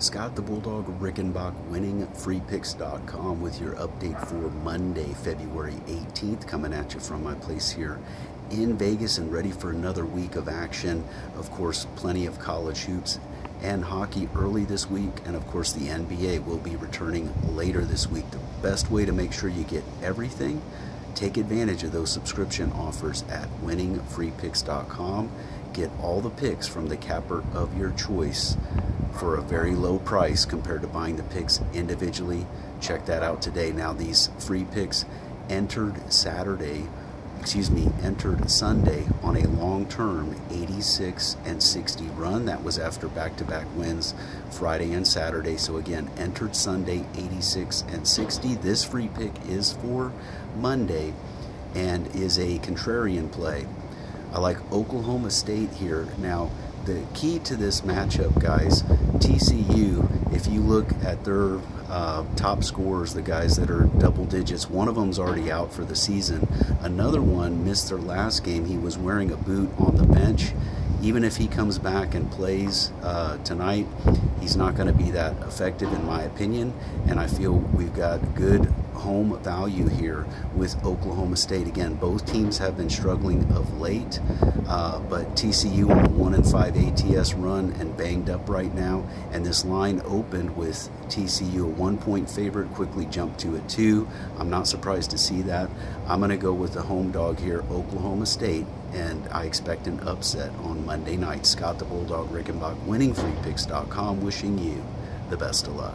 Scott the Bulldog Rickenbach winning freepicks.com with your update for Monday, February 18th, coming at you from my place here in Vegas and ready for another week of action. Of course, plenty of college hoops and hockey early this week, and of course, the NBA will be returning later this week. The best way to make sure you get everything, take advantage of those subscription offers at winningfreepicks.com. Get all the picks from the capper of your choice for a very low price compared to buying the picks individually. Check that out today. Now, these free picks entered Saturday, excuse me, entered Sunday on a long term 86 and 60 run. That was after back to back wins Friday and Saturday. So, again, entered Sunday 86 and 60. This free pick is for Monday and is a contrarian play. I like Oklahoma State here. Now, the key to this matchup, guys, TCU, if you look at their uh, top scorers, the guys that are double digits, one of them's already out for the season. Another one missed their last game. He was wearing a boot on the bench. Even if he comes back and plays uh, tonight, he's not going to be that effective, in my opinion. And I feel we've got good home value here with Oklahoma State. Again, both teams have been struggling of late, uh, but TCU on a one and five ATS run and banged up right now. And this line opened with TCU a one point favorite, quickly jumped to a two. I'm not surprised to see that. I'm going to go with the home dog here, Oklahoma State, and I expect an upset on Monday night. Scott the Bulldog Rickenbach, winningfreepicks.com, wishing you the best of luck.